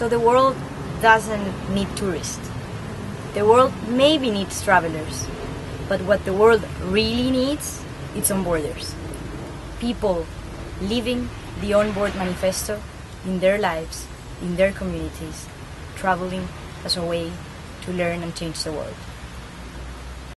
So the world doesn't need tourists. The world maybe needs travelers, but what the world really needs is onboarders. People living the onboard manifesto in their lives, in their communities, traveling as a way to learn and change the world.